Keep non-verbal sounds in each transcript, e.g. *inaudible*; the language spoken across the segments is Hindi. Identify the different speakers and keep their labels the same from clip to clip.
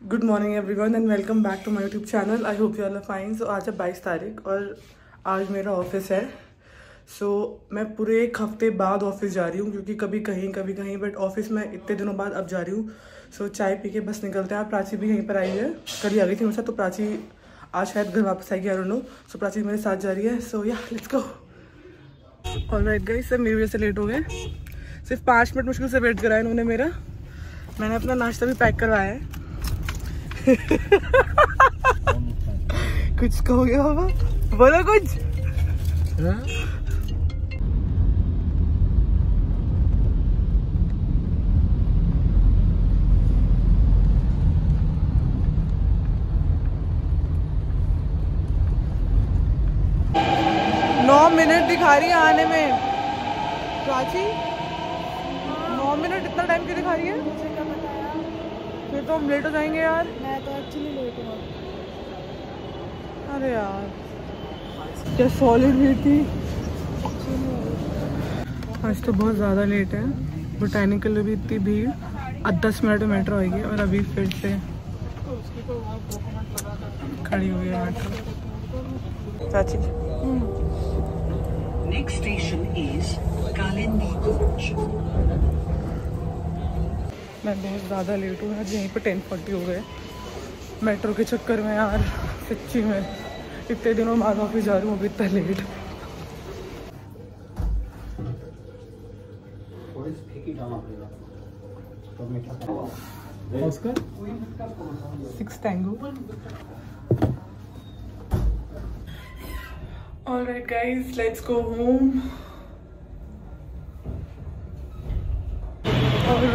Speaker 1: Good morning everyone and welcome back to my YouTube channel I hope you are fine so आज है बाईस तारीख और आज मेरा ऑफ़िस है। सो so, मैं पूरे एक हफ़्ते बाद ऑफ़िस जा रही हूँ क्योंकि कभी कहीं कभी कहीं बट ऑफ़िस में इतने दिनों बाद अब जा रही हूँ। सो so, चाय पी के बस निकलते हैं। प्राची भी यहीं पर आई है? ही आ गई थी मुझसे तो प्राची आज शायद घर वापस आएगी आई सो प्राची मेरे साथ जा रही है। सो या लेट्स गो और राइट गई सर मेरी वजह से लेट हो गए। सिर्फ़ पाँच मिनट मुश्किल से वेट कराया इन्होंने मेरा। मैंने अपना नाश्ता भी पैक करवाया है। कुछ कहोगे बाबा? बोलो कुछ। नौ मिनट दिखा रही है आने में। प्राची नौ मिनट इतना टाइम क्यों दिखा रही है
Speaker 2: मुझे क्या पता यार
Speaker 1: फिर तो हम लेट हो जाएँगे यार।
Speaker 2: मैं तो एक्चुअली लेट हूँ।
Speaker 1: अरे यार। क्या सॉलिड भीड़ थी। आज तो बहुत ज़्यादा लेट है। बोटानिकल में भी इतनी भीड़। अब दस मिनट में मेट्रो आएगी और अभी फिर से खड़ी हुई है मेट्रो चाची
Speaker 3: station is Kalindi Gorge.
Speaker 1: मैं बहुत ज़्यादा लेट हूँ आज यहीं पे टेन फोर्टी हो गए। मेट्रो के चक्कर में यार सच्ची में। इतने दिनों बाद ऑफ़िस जा रही हूँ अभी इतना late six tango Alright guys, let's go home.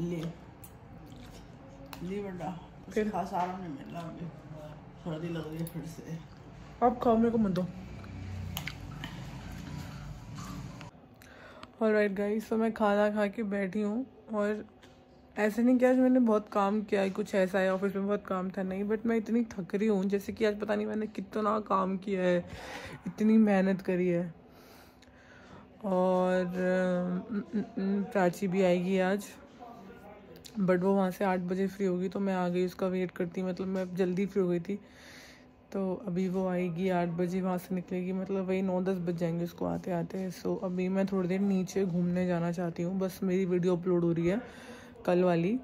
Speaker 1: ले।
Speaker 4: ले बेटा
Speaker 1: फिर?
Speaker 4: खास आराम नहीं मिल रहा सर्दी लग रही है फिर से।
Speaker 1: आप खाओ मेरे को मत दो। ऑलराइट गाइस तो मैं खाना खा के बैठी हूँ और ऐसे नहीं कि आज मैंने बहुत काम किया है कुछ ऐसा है ऑफ़िस में बहुत काम था नहीं बट मैं इतनी थक रही हूँ जैसे कि आज पता नहीं मैंने कितना काम किया है इतनी मेहनत करी है। और प्राची भी आएगी आज। बट वो वहाँ से आठ बजे फ्री होगी तो मैं आ गई, उसका वेट करती मतलब मैं जल्दी फ्री हो गई थी। तो अभी वो आएगी आठ बजे, वहाँ से निकलेगी मतलब वही नौ दस बज जाएँगे उसको आते आते। सो अभी मैं थोड़ी देर नीचे घूमने जाना चाहती हूँ, बस मेरी वीडियो अपलोड हो रही है, कल वाली।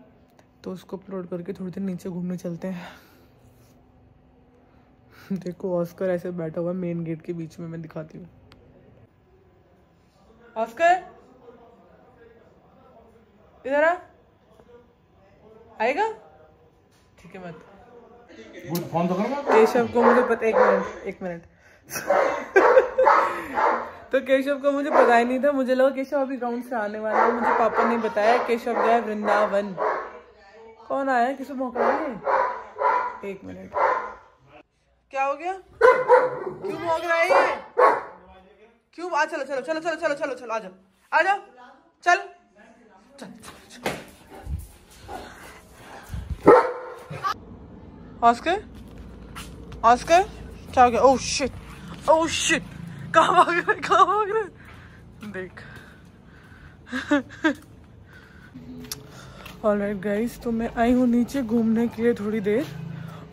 Speaker 1: तो उसको अपलोड करके थोड़ी देर नीचे घूमने चलते हैं। *laughs* देखो ऑस्कर ऐसे बैठा हुआ है मेन गेट के बीच में मैं दिखाती हूँ। ऑस्कर इधर आ। आएगा? ठीक है मत। केशव को मुझे पता एक मिनट एक मिनट। तो केशव को मुझे पता ही नहीं था मुझे लगा केशव अभी ग्राउंड से आने वाला है मुझे पापा ने बताया केशव गया वृंदावन। कौन आया? किसी मौका है एक मिनट। क्या हो गया? क्यों भौंक रहा है ये? क्यों? आ चलो चलो चलो चलो चलो चलो चलो आ जाओ। आ जाओ। चल। चल। ऑस्कर ऑस्कर क्या हो गया ओह शिट ओह शिट कहाँ भाग रहा कहाँ भाग रहा देख ऑलराइट गाइस तो मैं आई हूँ नीचे घूमने के लिए थोड़ी देर,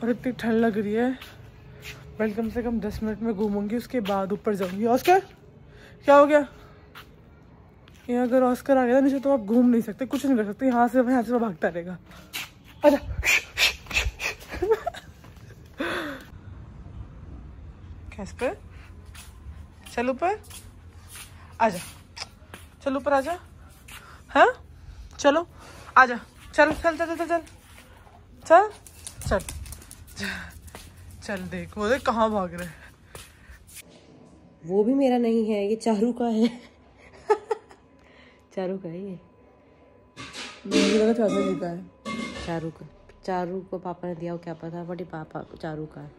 Speaker 1: और इतनी ठंड लग रही है। वेल कम से कम दस मिनट में घूमूँगी, उसके बाद ऊपर जाऊँगी। ऑस्कर क्या हो गया? ये अगर ऑस्कर आ गया नीचे तो आप घूम नहीं सकते, कुछ नहीं कर सकते। यहाँ से यहाँ से भागता रहेगा। अच्छा कैस्पर चल ऊपर आजा चल ऊपर आजा हाँ चलो आजा चल चल चल चल चल चल चल चल देख वो देख कहाँ भाग रहे
Speaker 5: वो भी मेरा नहीं है, ये चारू का है। चारू का है ये
Speaker 1: चाचा जी है।
Speaker 5: चारू का। चारू को पापा ने दिया हो क्या पता, बट पापा, चारू का है।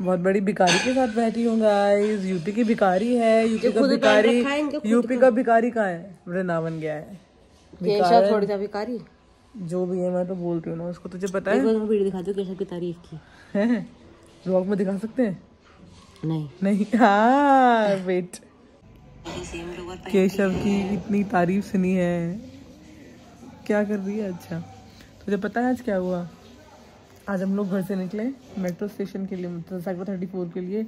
Speaker 1: बहुत बड़ी भिकारी के साथ बैठी हूँ गाइस यूपी की भिकारी है यूपी का
Speaker 5: खुद
Speaker 1: यूपी का? भिकारी कहाँ है? वृंदावन गया है।
Speaker 5: केशव थोड़ी सा भिखारी?
Speaker 1: जो भी है मैं तो बोलती हूँ ना उसको तुझे पता है?
Speaker 5: वीडियो दिखा दो केशव की तारीफ़ की।
Speaker 1: हैं? ब्लॉग में दिखा सकते हैं?
Speaker 5: नहीं।
Speaker 1: नहीं? हाँ वेट केशव की इतनी तारीफ़ सुनी है। क्या कर रही है अच्छा? तुझे पता है आज क्या हुआ? आज हम लोग घर से निकले मेट्रो स्टेशन के लिए मतलब सेक्टर थर्टी फोर के लिए।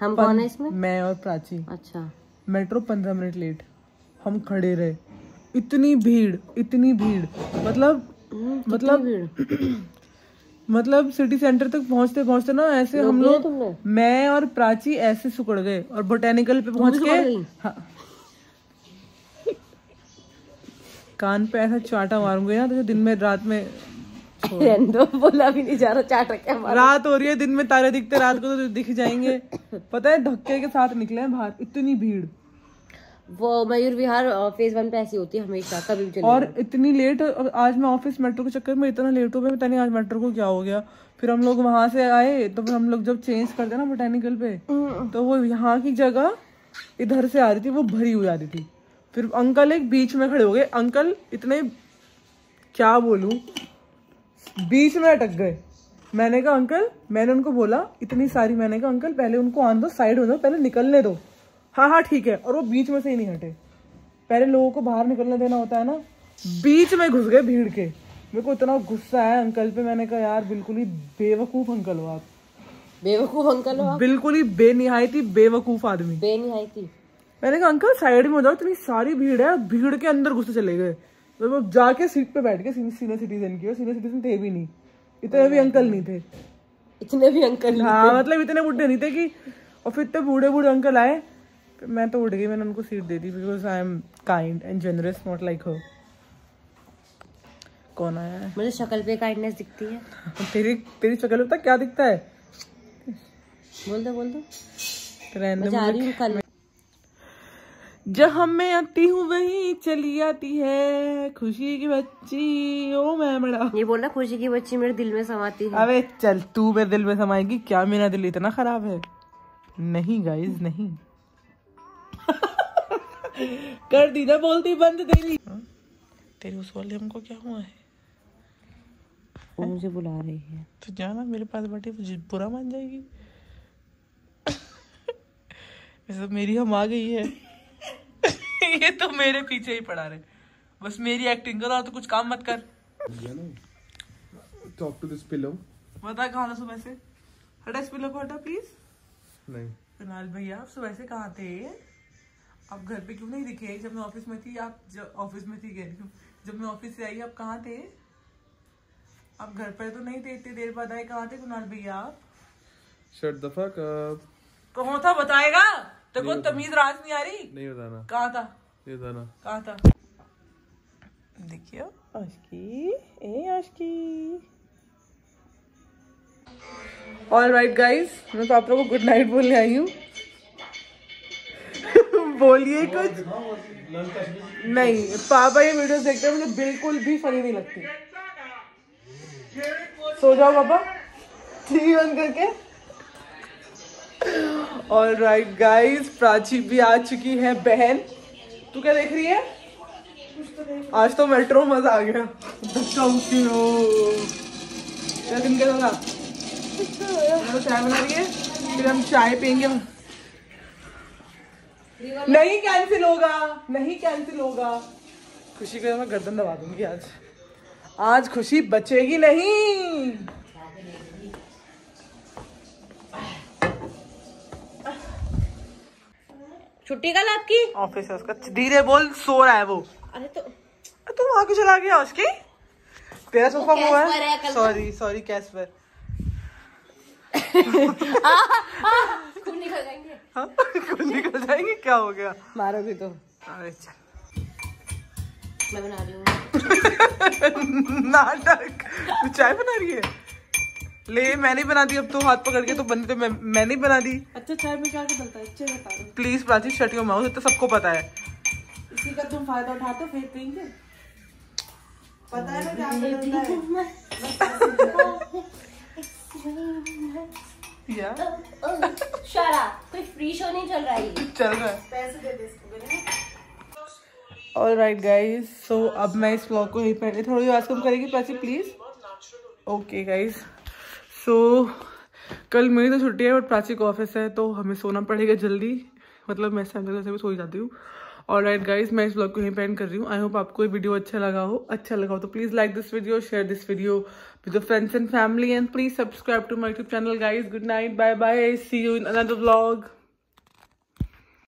Speaker 5: हम कौन है इसमें?
Speaker 1: मैं और प्राची।
Speaker 5: अच्छा।
Speaker 1: मेट्रो पंद्रह मिनट लेट हम खड़े रहे। इतनी भीड़ इतनी भीड़। मतलब मतलब *clears throat* मतलब सिटी सेंटर तक पहुँचते पहुँचते ना ऐसे हम लोग मैं और प्राची ऐसे सुकड़ गए और बोटेनिकल पे पहुँच के हाँ। कान पे ऐसा चाटा मारूँगे ना तो दिन में रात में
Speaker 5: बोला भी नहीं जा रहा चाटा मारा
Speaker 1: रात हो रही है दिन में तारे दिखते रात को तो दिख जाएँगे। पता है धक्के के साथ निकले हैं बाहर इतनी भीड़।
Speaker 5: वो मयूर विहार फ़ेज़ वन पे ऐसी होती है हमेशा कभी भी
Speaker 1: और इतनी लेट आज मैं ऑफ़िस मेट्रो के चक्कर में इतना लेट हो गया पता नहीं आज मेट्रो को क्या हो गया। फिर हम लोग वहाँ से आए तो फिर हम लोग जब चेंज करते ना बोटेनिकल पे तो वो यहाँ की जगह इधर से आ रही थी वो भरी हुई आ रही थी। फिर अंकल एक बीच में खड़े हो गए। अंकल इतने क्या बोलूँ? बीच में अटक गए। मैंने कहा अंकल मैंने उनको बोला इतनी सारी मैंने कहा अंकल पहले उनको आन दो साइड हो दो पहले निकलने दो। हाँ हाँ ठीक है। और वो बीच में से ही नहीं हटे। पहले लोगों को बाहर निकलने देना होता है ना। बीच में घुस गए भीड़ के। मेरे को इतना गुस्सा है अंकल पे मैंने कहा यार बिल्कुल ही बेवकूफ़ अंकल हो आप।
Speaker 5: बेवकूफ़ अंकल हो
Speaker 1: बिल्कुल ही बेनिहायती बेवकूफ़ आदमी।
Speaker 5: बे नहीं आई थी
Speaker 1: मैंने कहा अंकल साइड में हो जाओ इतनी सारी भीड़ है भीड़ के अंदर घुसे चले गए। तो वो जाके सीट पे बैठ गए सीनियर सिटीजन की और सीनियर सिटीजन थे भी नहीं। इतने भी अंकल नहीं थे।
Speaker 5: इतने भी अंकल
Speaker 1: हाँ मतलब इतने बुढ़े नहीं थे कि और फिर इतने बूढ़े बूढ़े अंकल आए मैं तो उठ गई मैंने उनको सीट दे दी because I am kind and generous not like her कौन आया है?
Speaker 5: मुझे शक्ल पे काइंडनेस दिखती है। *laughs*
Speaker 1: तेरी तेरी शक्ल पता क्या दिखता है?
Speaker 5: बोल दो बोल दो
Speaker 1: रहने
Speaker 5: मैं
Speaker 1: दे
Speaker 5: जा रही हूँ कल
Speaker 1: जहाँ मैं आती हूँ वहीं चली आती है। खुशी की बच्ची ओ मैं बड़ा।
Speaker 5: ये बोलना खुशी की बच्ची मेरे दिल में समाती है।
Speaker 1: अबे चल तू मेरे दिल में समाएगी क्या मेरा दिल इतना खराब है? नहीं गाइज़ नहीं। *laughs* कर दी ना बोलती बंद तेरी। तेरी उस वाले हमको क्या हुआ है?
Speaker 5: वो मुझे बुला रही है।
Speaker 1: तो जाना मेरे पास बैठी मुझे बुरा मान जाएगी। *laughs* वैसे मेरी हम आ गई है। *laughs* ये तो मेरे पीछे ही पड़ा रहे। बस मेरी एक्टिंग करो और तो कुछ काम मत कर।
Speaker 6: टॉक टू दिस पिलो
Speaker 1: बता कहाँ था सुबह से? हटा इस पिलो को हटा प्लीज़
Speaker 6: नहीं।
Speaker 1: कुणाल भैया आप सुबह से कहाँ थे? आप घर पे क्यों नहीं दिखे? जब मैं ऑफ़िस में थी आप जब ऑफ़िस में थी हूँ जब मैं ऑफ़िस से आई आप कहाँ थे? आप घर पर तो नहीं थे इतनी देर बाद आए कहाँ थे कुणाल भैया आप?
Speaker 6: शट द फक अप
Speaker 1: कहाँ था बताएगा? तेरे को तमीज राज नहीं आ रही?
Speaker 6: नहीं बताना
Speaker 1: कहाँ था?
Speaker 6: ये बताना
Speaker 1: कहाँ था? देखिए आशकी। ए आशकी। ऑल राइट गाइस मैं पापा को गुड नाइट बोलने आई हूँ। *laughs* बोलिए कुछ। नहीं पापा ये वीडियो देखते हैं मुझे बिल्कुल भी फनी नहीं लगती। सो जाओ पापा। *laughs* टीवी बंद करके। ऑल राइट गाइस प्राची भी आ चुकी है, बहन। तू क्या देख रही है? आज तो मेट्रो मज़ा आ गया। क्या दिन कैसा था तो चाय बना रही है। फिर हम चाय पियेंगे नहीं कैंसिल होगा। नहीं कैंसिल होगा। खुशी को मैं गर्दन दबा दूँगी आज। आज खुशी बचेगी नहीं।
Speaker 5: छुट्टी कल आपकी?
Speaker 1: ऑफ़िस है उसका। धीरे बोल सो रहा है वो।
Speaker 5: अरे तो
Speaker 1: तू वहाँ क्यों चला गया उसकी? तेरा सोफा वो
Speaker 5: है।
Speaker 1: Sorry sorry Casper.
Speaker 5: खूब निकल जाएँगे।
Speaker 1: हाँ निकल जाएँगे? क्या हो गया?
Speaker 5: मारोगे तो।
Speaker 1: अरे चल
Speaker 5: मैं बना रही हूँ। *laughs*
Speaker 1: नाटक। चाय बना रही है? ले मैंने बना दी अब तो हाथ पकड़ के तो बंदी तो मैं मैंने बना दी
Speaker 4: अच्छा चाय में क्या है अच्छे बता दो।
Speaker 1: Please Prachi shut your mouth तो सबको पता है।
Speaker 4: इसी का तुम फ़ायदा उठाते हो फेंक देंगे पता है ना क्या करता है?
Speaker 1: या
Speaker 5: शारा *laughs* कोई फ्री शो नहीं चल रहा है
Speaker 1: चल रहा है।
Speaker 4: पैसे दे दे इसको
Speaker 1: ऑल राइट गाइज़ सो अब मैं इस ब्लॉग को यहीं पर थोड़ी आवाज़ कम करेगी Prachi please okay guys so so, कल मेरी तो छुट्टी है बट प्राची को ऑफ़िस है तो हमें सोना पड़ेगा जल्दी। मतलब मैं सैम से भी सो जाती हूँ। और राइट गाइज़ मैं इस ब्लॉग को यहीं पेंड कर रही हूँ। आई होप आपको ये वीडियो अच्छा लगा हो। अच्छा लगा हो तो please like this video share this video with friends and family and please subscribe to my YouTube channel guys good night bye bye see you in another blog